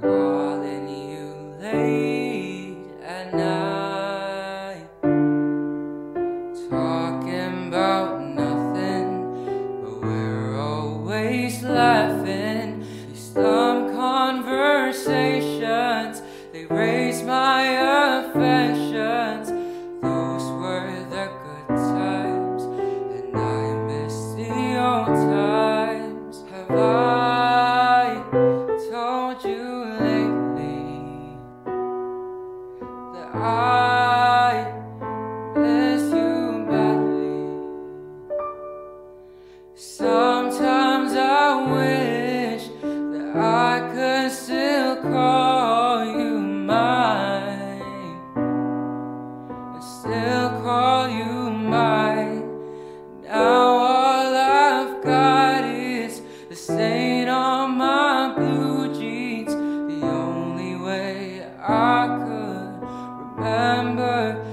Calling they raise my affections. Those were the good times, and I miss the old times. Have I told you lately that I miss you badly? Sometimes I wish that I could call you mine. Now all I've got is the stain on my blue jeans. The only way I could remember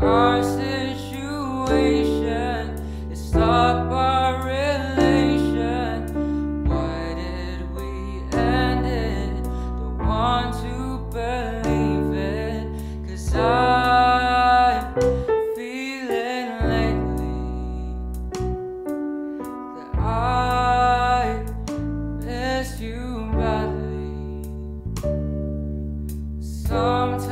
our situation is stop our relation. Why did we end it? Don't want to believe it, 'cause I'm feeling lately that I miss you badly. Sometimes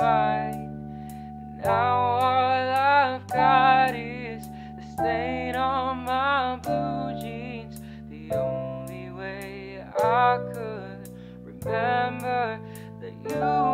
mine. Now all I've got is the stain on my blue jeans. The only way I could remember that you